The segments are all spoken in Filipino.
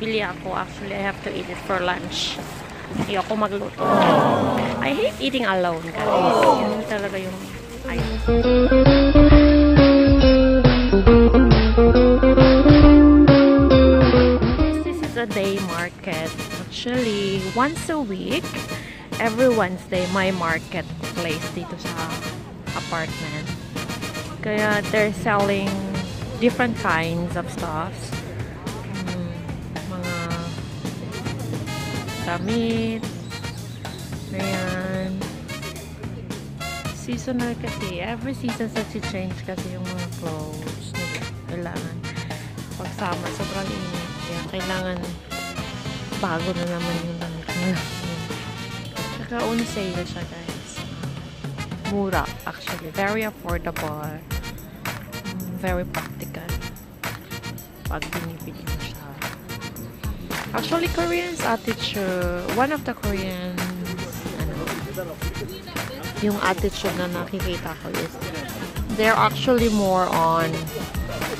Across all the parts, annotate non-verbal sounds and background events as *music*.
bibili ako. Actually, I have to eat it for lunch. Hindi ako magluto. I hate eating alone, guys. Yun talaga yung ayun. This is a day market. Actually, once a week, every Wednesday, may market place dito sa apartment. Kaya they're selling different kinds of stuffs. Damit. Ayan. Seasonal kasi. Every season sa change kasi yung mga clothes kailangan. Pag summer, sobrang init. Kaya kailangan bago na naman yung damit. Saka on sale siya guys. Mura actually. Very affordable. Mm, Very practical. Pag binibili mo. Actually, Korean's attitude, one of the Koreans, ano, yung attitude na nakikita ko is, they're actually more on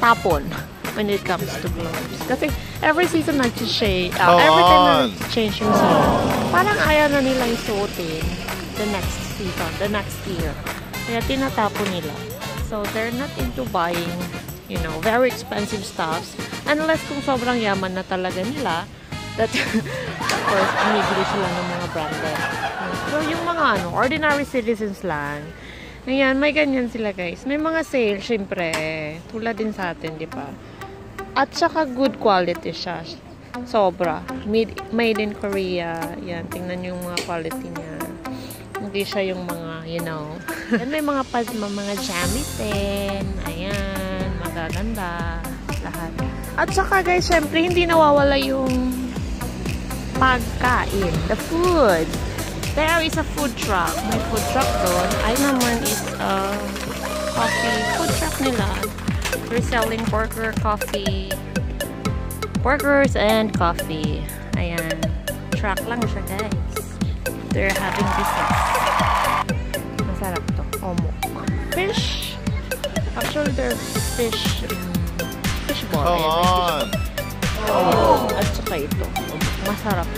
tapon when it comes to clothes. Kasi every season nag-change, uh, every time na nag-change yung season, parang ayaw na nilang suotin the next season, the next year. Kaya tinatapon nila. So, they're not into buying, you know, very expensive stuffs. Unless kung sobrang yaman na talaga nila, that, *laughs* of course, umibili sila ng mga branded. So, yung mga ano, ordinary citizens lang, Ayan, may ganyan sila guys. May mga sale, syempre. Tulad din sa atin, di ba? At saka good quality siya. Sobra. Made, made in Korea. Yan, tingnan yung mga quality niya. Hindi siya yung mga, you know. *laughs* Yan, may mga, pad, mga jammies din. Ayan, magaganda. Lahat. At saka guys, syempre, hindi nawawala yung pagkain. The food. There is a food truck. May food truck doon. Ay naman is uh, coffee. Food truck nila. They're selling burger, coffee, burgers and coffee. Ayan. Truck lang siya, guys. They're having business. Masarap to. Omo. Fish. Actually, they're fish. Fish ball. Come on. ball. At saka ito. Masarap.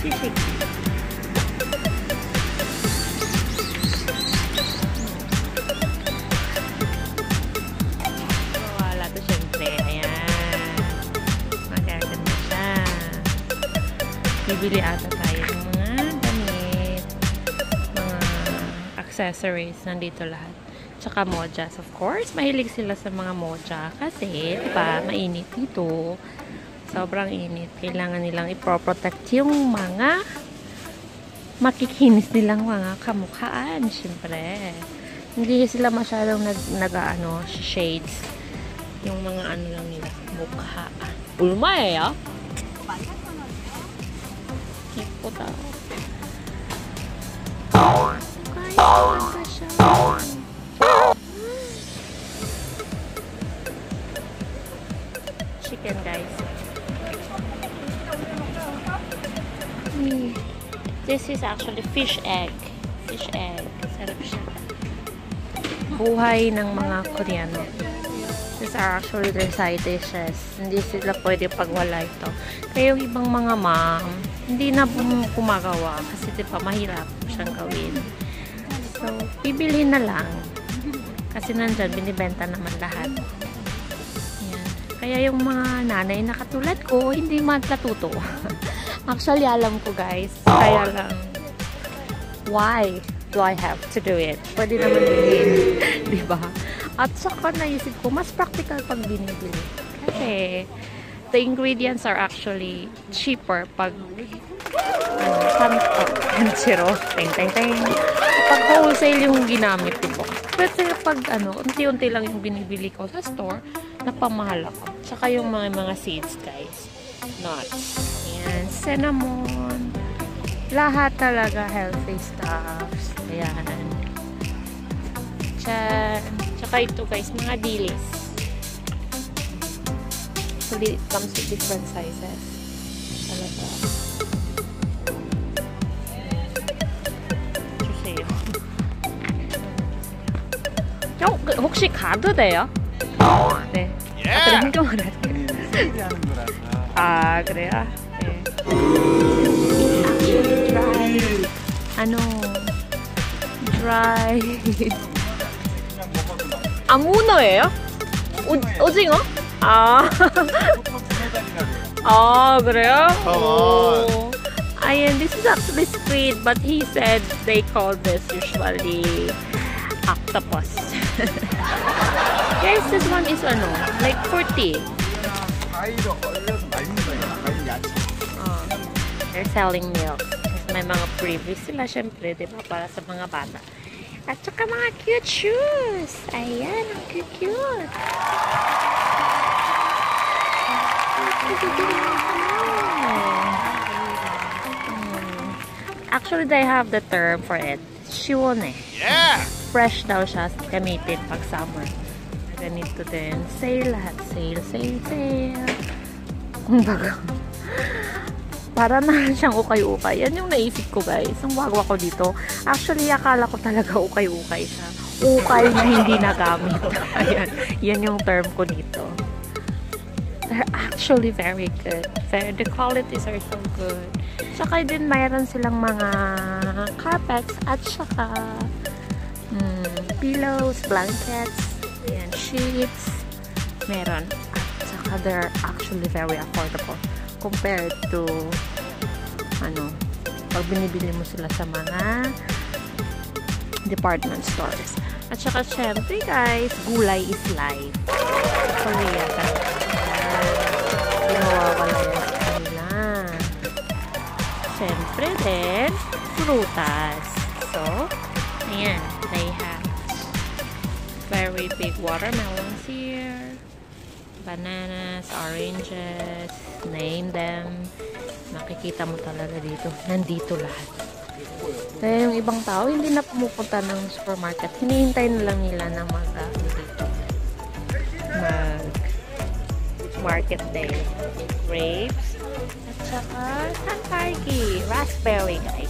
Sisig. Bibili ata accessories. Nandito lahat. Tsaka mojas. Of course, mahilig sila sa mga moja. Kasi, diba, mainit dito. Sobrang init. Kailangan nilang iproprotect yung mga makikinis nilang mga kamukhaan. Siyempre. Hindi sila masyadong nag, nag ano, shades. Yung mga ano lang nila. Mukha. Ulma eh, ah. Pa siya. Chicken, guys. Mm. This is actually fish egg. Fish egg. Sarap siya. Buhay ng mga Koreano. These are actually their side dishes. Hindi sila pwede pagwala ito. Kaya yung ibang mga mom, hindi na gumagawa kasi di mahirap siyang gawin. So, bibilhin na lang. Kasi nandyan, binibenta naman lahat. Yan. Kaya yung mga nanay na katulad ko, hindi matututo. *laughs* Actually, alam ko guys. Kaya lang, why do I have to do it? Pwede naman bilhin. *laughs* di ba? At saka naisip ko, mas practical pag binibili. Kasi, the ingredients are actually cheaper pag ano, santo, zero, teng, teng, teng. Pag wholesale yung ginamit ko. Pero pag ano, unti-unti lang yung binibili ko sa store, napamahal ako. Tsaka yung mga mga seeds, guys. Nuts. Ayan, cinnamon. Lahat talaga healthy stuffs. Ayan. Tsan. Tsaka ito, guys, mga dilis. So, it comes with different sizes. Talaga. 혹시 가도 돼요? 네. 아까 흥정을 할게요. 아 그래요? 네. 아노 드라이 아무너예요? 오, 오징어? 아. 아 그래요? 오. I am this is actually squid, but he said they call this usually octopus. *laughs* Guys, this one is ano, like 40. Oh, they're selling milk. Tapos may mga previews sila, syempre, di para sa mga bata. At saka mga cute shoes. Ayan, ang cute-cute. Hmm. Actually, they have the term for it. Shiwone. Eh. Yeah! Fresh daw siya gamitin pag summer. Ganito din. Sale lahat. Sale, sale, sale. Kumbaga, para na *laughs* siyang ukay-ukay. Yan yung naisip ko guys. Nung bago ako dito. Actually, akala ko talaga ukay-ukay siya. Ukay na hindi nagamit. *laughs* Ayan. Yan yung term ko dito. They're actually very good. Very, the qualities are so good. Tsaka din mayroon silang mga carpets at saka mm, pillows, blankets, ayan, sheets. Meron. At saka they're actually very affordable compared to ano, pag binibili mo sila sa mga department stores. At saka syempre guys, gulay is life. Korea ka. Hindi mawawala yan sa kanila. Syempre din, frutas. So, ayan, very big watermelons here. Bananas, oranges, name them. Makikita mo talaga dito. Nandito lahat. Kaya yung ibang tao, hindi na pumupunta ng supermarket. Hinihintay na lang nila na mag, uh, dito, mag market day. Grapes. At saka, sanparki. Raspberry, guys.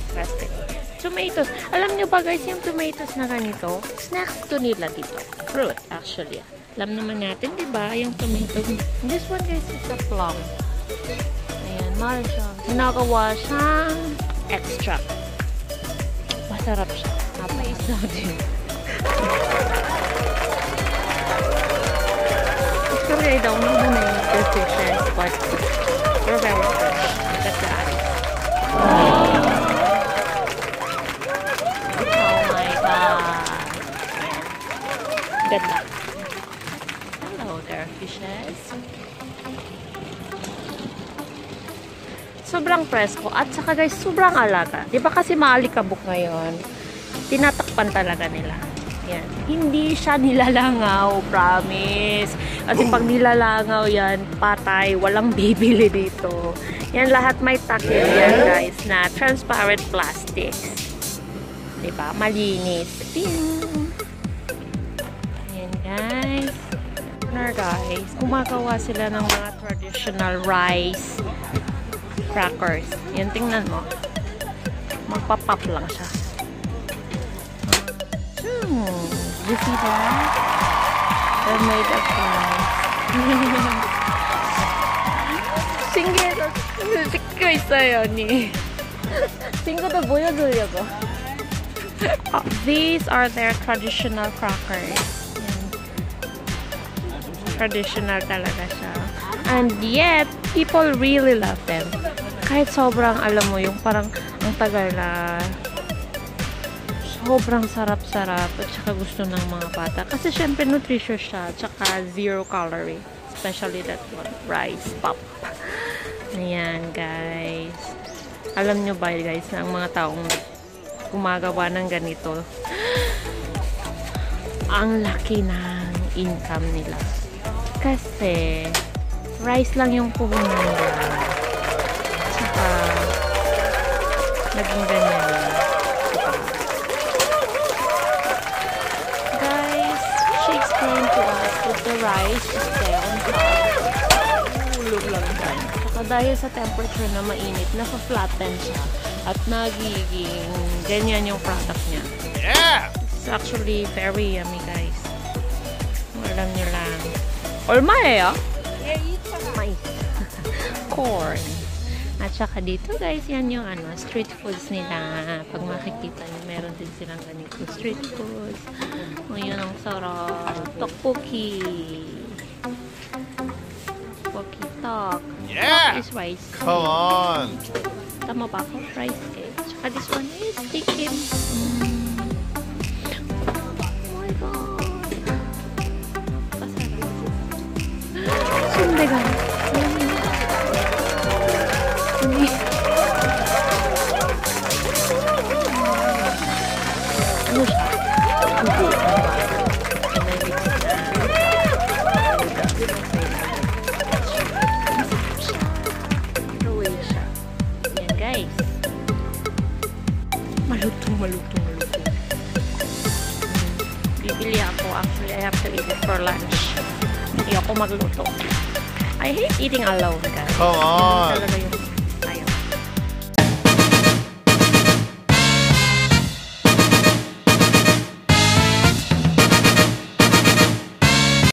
Tomatoes. Alam nyo ba, guys, yung tomatoes na ganito, snacks to nila dito. Fruit, actually. Alam naman natin, di ba, yung tomato. This one, guys, is a plum. Ayan, mahal siya. Ginagawa siyang extract. Masarap siya. Napaisaw din. Sobrang presko. At saka guys, sobrang alaga. Di ba kasi maalikabok ngayon? Tinatakpan talaga nila. Yan. Hindi siya nilalangaw, promise. Kasi pag nilalangaw yan, patay, walang bibili dito. Yan lahat may takip yan guys, na transparent plastics. Diba? Malinis. Ting! Yan guys. Partner guys, gumagawa sila ng mga traditional rice crackers. Yan, tingnan mo. Magpa-pop lang siya. Hmm. You see that? They're made of rice. 신기해서 찍고 있어요, 언니. 친구들 보여주려고. Uh, these are their traditional crackers. Yan. Traditional talaga siya. And yet, people really love them. Kahit sobrang, alam mo, yung parang ang tagal na sobrang sarap-sarap at saka gusto ng mga bata. Kasi syempre nutritious siya at saka zero calorie. Especially that one, rice pop. Ayan, guys. Alam nyo ba, guys, na ang mga taong gumagawa ng ganito, ang laki ng income nila. Kasi, rice lang yung puhunan nila uh, naging ganyan Guys, she explained to us that the rice is there on top. Ulog lang dyan. Saka dahil sa temperature na mainit, nasa-flatten siya. At nagiging ganyan yung product niya. Yeah! It's actually very yummy, guys. Alam nyo lang. Olma eh, oh! Yeah, eat some. Mais. Corn. At saka dito guys, yan yung ano, street foods nila. Pag makikita nyo, meron din silang ganito street foods. O yun ang sarap. Tokpoki. Tokpoki tok. Yeah! Is rice. Come on. Tama ba ako? Rice cake. Tsaka this one is chicken. Mm. Oh my God. Pasarap. Hindi. *gasps* Malutong, malutong, malutong. Mm. Bibili ako. Actually, I have to eat it for lunch. Hindi ako magluto. I hate eating alone, guys. Come on. Talaga